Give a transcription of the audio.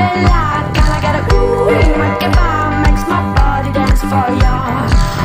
bella, can I get a ooh in my kebab? Makes my body dance for ya.